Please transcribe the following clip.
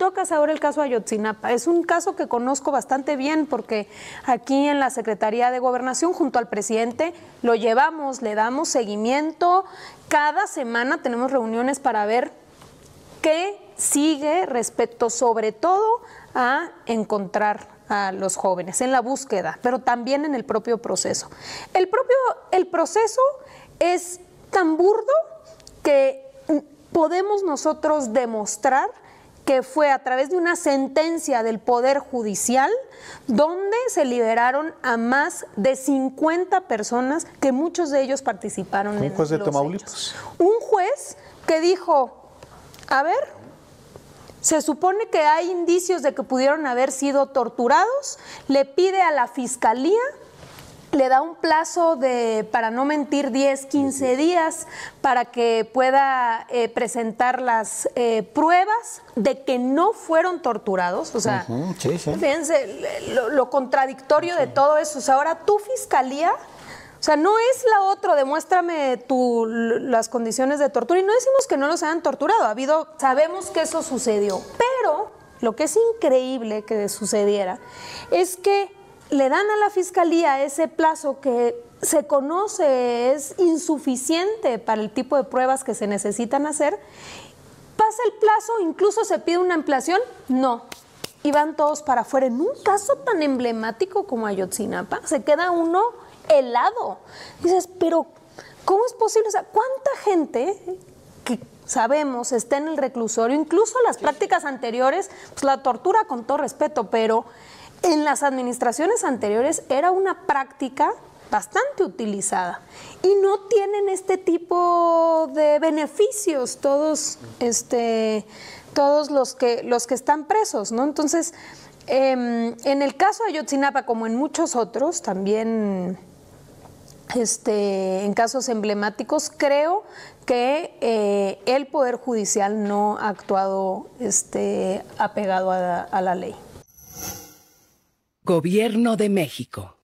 tocas ahora el caso Ayotzinapa. Es un caso que conozco bastante bien porque aquí en la Secretaría de Gobernación, junto al presidente, lo llevamos, le damos seguimiento. Cada semana tenemos reuniones para ver qué sigue respecto sobre todo a encontrar a los jóvenes en la búsqueda, pero también en el propio proceso. El propio el proceso es tan burdo que podemos nosotros demostrar que fue a través de una sentencia del Poder Judicial donde se liberaron a más de 50 personas que muchos de ellos participaron ¿Un en juez de Tamaulipas? Un juez que dijo, a ver, se supone que hay indicios de que pudieron haber sido torturados, le pide a la fiscalía le da un plazo de, para no mentir, 10, 15 días para que pueda eh, presentar las eh, pruebas de que no fueron torturados. O sea, Ujú, sí, sí. fíjense lo, lo contradictorio de todo eso. O sea, ahora tu fiscalía. O sea, no es la otra, demuéstrame tu, las condiciones de tortura. Y no decimos que no los hayan torturado, ha habido, sabemos que eso sucedió. Pero lo que es increíble que sucediera es que le dan a la fiscalía ese plazo que se conoce es insuficiente para el tipo de pruebas que se necesitan hacer. Pasa el plazo, incluso se pide una ampliación, no. Y van todos para afuera. En un caso tan emblemático como Ayotzinapa, se queda uno helado. Dices, pero ¿cómo es posible? O sea, ¿cuánta gente que sabemos está en el reclusorio, incluso las prácticas anteriores, pues la tortura con todo respeto, pero en las administraciones anteriores era una práctica bastante utilizada y no tienen este tipo de beneficios todos este todos los que los que están presos no entonces eh, en el caso de Ayotzinapa como en muchos otros también este, en casos emblemáticos, creo que eh, el Poder Judicial no ha actuado este, apegado a, a la ley. Gobierno de México.